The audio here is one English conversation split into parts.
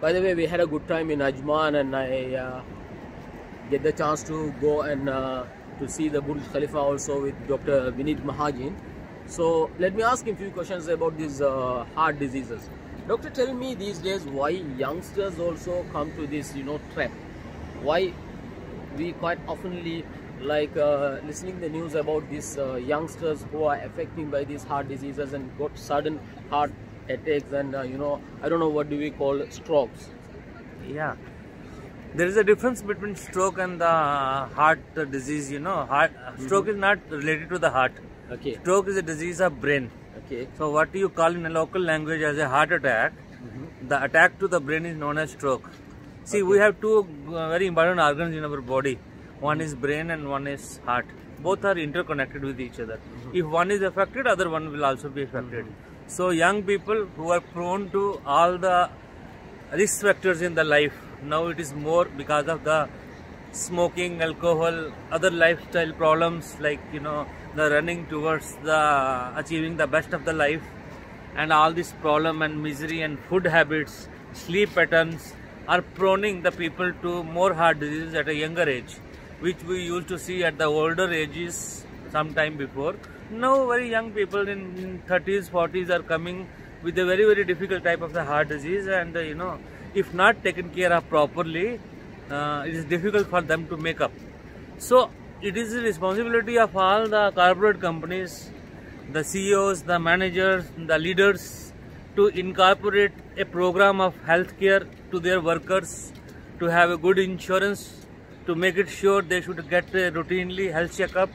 By the way, we had a good time in Ajman, and I uh, get the chance to go and uh, to see the Burj Khalifa also with Dr. Vineet Mahajan. So let me ask him few questions about these uh, heart diseases. Doctor, tell me these days why youngsters also come to this, you know, trap. Why we quite oftenly like uh, listening the news about these uh, youngsters who are affected by these heart diseases and got sudden heart attacks and uh, you know I don't know what do we call strokes. Yeah. There is a difference between stroke and the heart disease, you know. Heart stroke Mhm. is not related to the heart. Okay. Stroke is a disease of brain. Okay. So what do you call in a local language as a heart attack, Mhm. the attack to the brain is known as stroke. See, we have two uh, very important organs in our body. One is brain and one is heart. Both are interconnected with each other. If one is affected, other one will also be affected. So young people who are prone to all the risk factors in the life, now it is more because of the smoking, alcohol, other lifestyle problems like you know the running towards the achieving the best of the life, and all this problem and misery and food habits, sleep patterns are proning the people to more heart diseases at a younger age, which we used to see at the older ages some time before. Now very young people in, in 30s, 40s are coming with a very very difficult type of the heart disease, and uh, you know if not taken care of properly, uh, it is difficult for them to make up. So it is the responsibility of all the corporate companies, the CEOs, the managers, the leaders to incorporate a program of healthcare to their workers, to have a good insurance, to make it sure they should get a routinely health checkup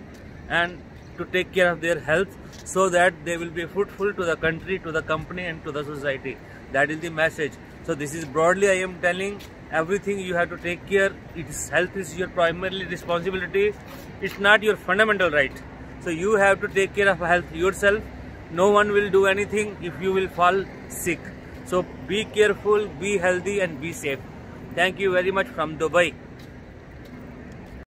and to take care of their health so that they will be fruitful to the country, to the company and to the society. That is the message. So this is broadly I am telling everything you have to take care. It is health is your primarily responsibility. It's not your fundamental right. So you have to take care of health yourself. No one will do anything if you will fall sick. So be careful, be healthy and be safe. Thank you very much from Dubai.